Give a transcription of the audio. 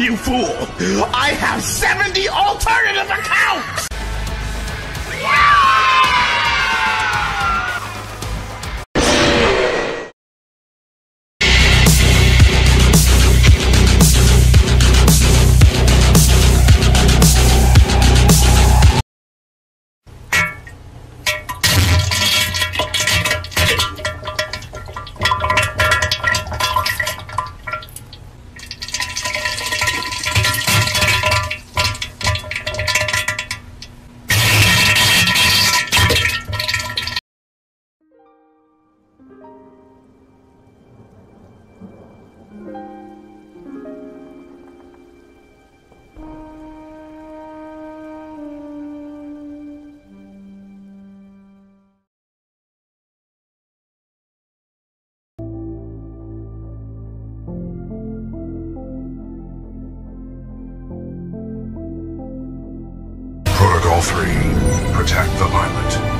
you fool! I have 70 alternative Protocol 3. Protect the pilot.